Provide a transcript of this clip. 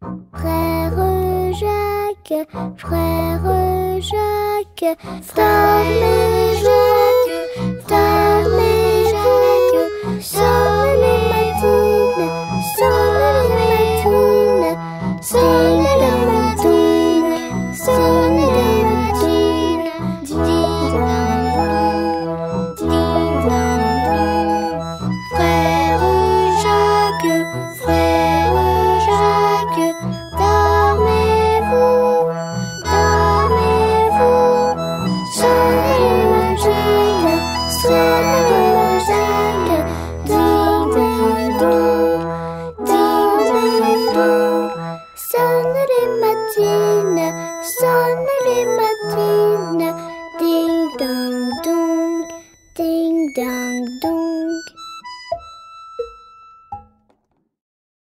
Frère Jacques, frère Jacques, dormez Jacques, sonne les matines, sonne les matines, sonne les matines, sonne les matines, ding dong dong. Frère Jacques, frère les matines, sonne les matines, ding dong dong, ding dong dong.